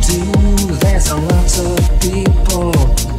do. There's a lot of people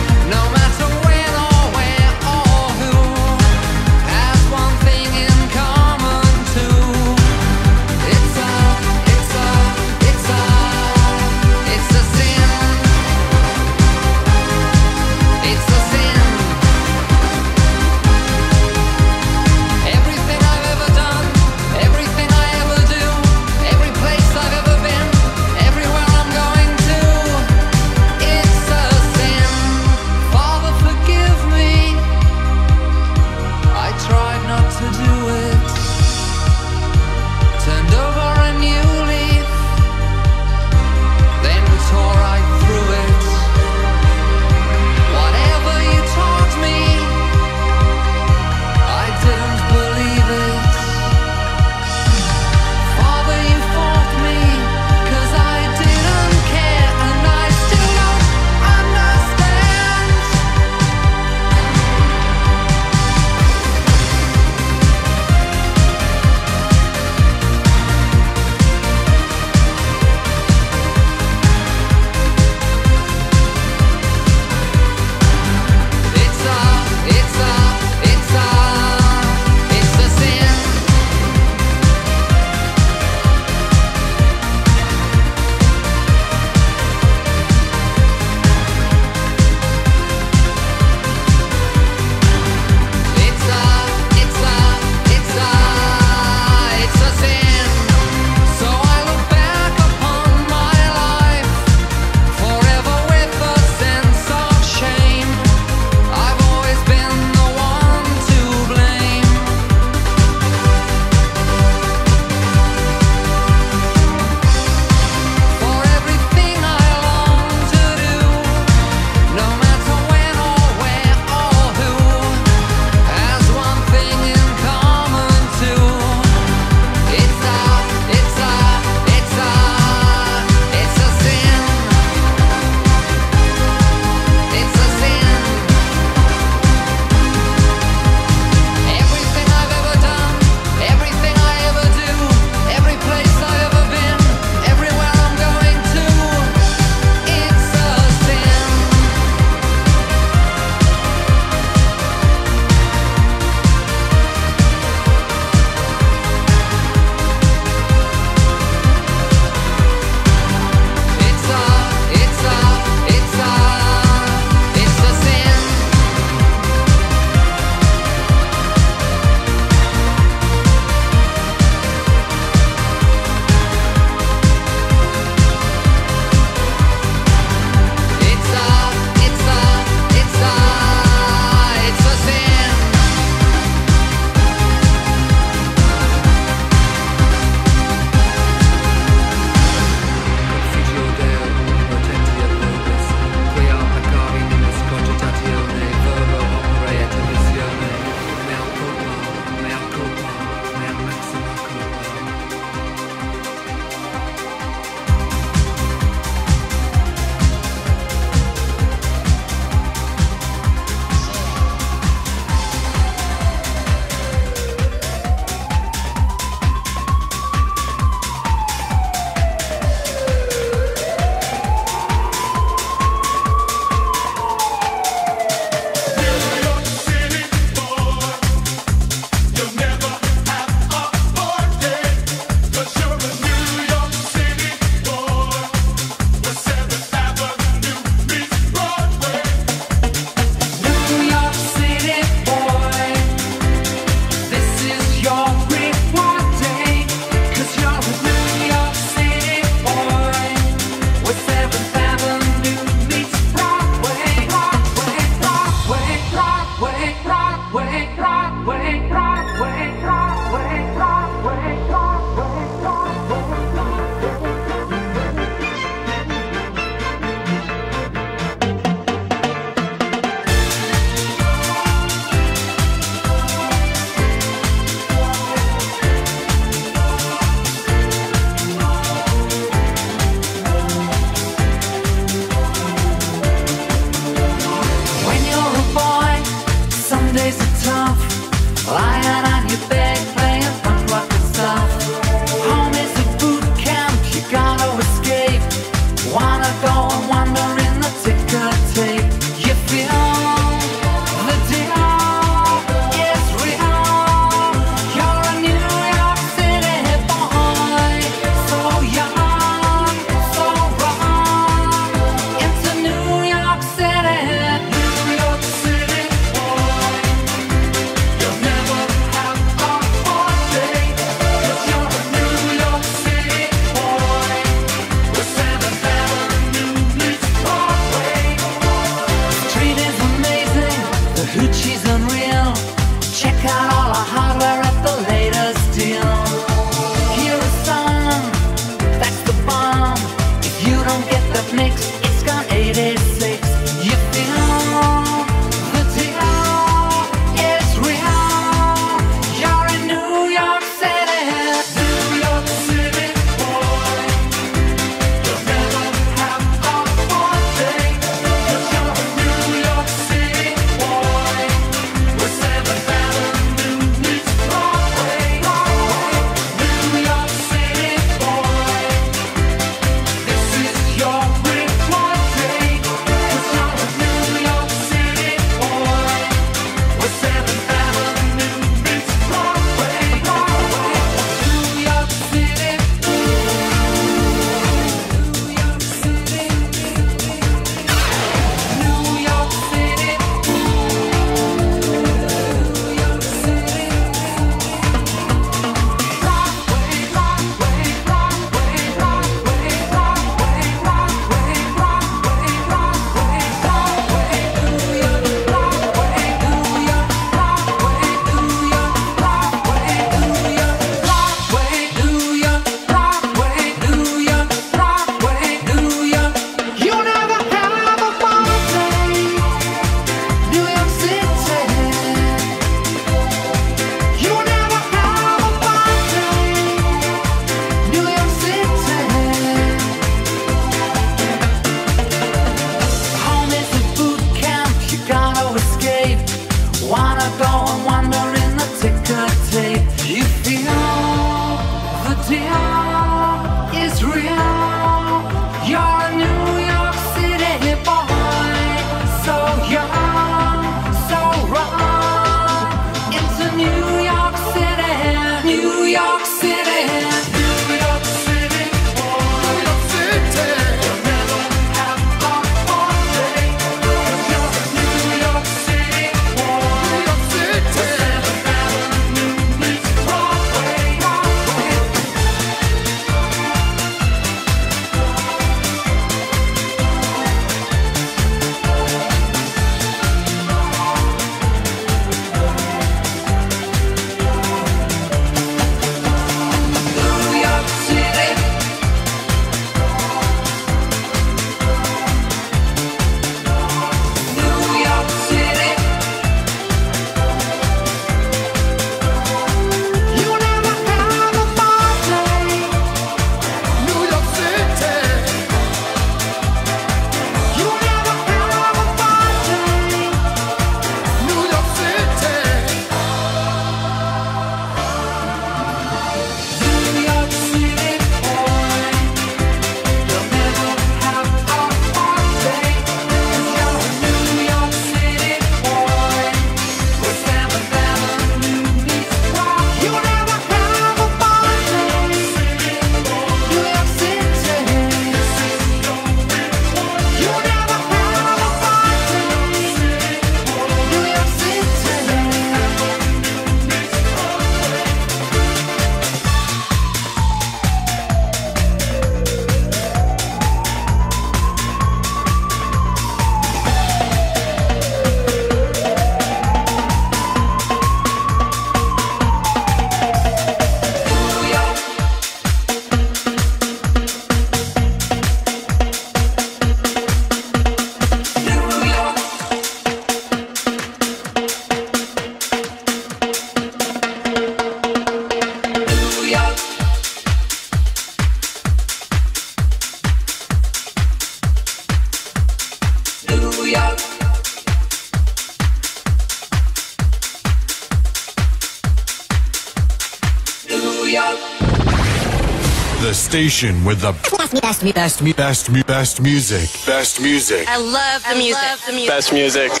station with the Best, best, best, best, mu- best music. Best music. I love the music. Best music.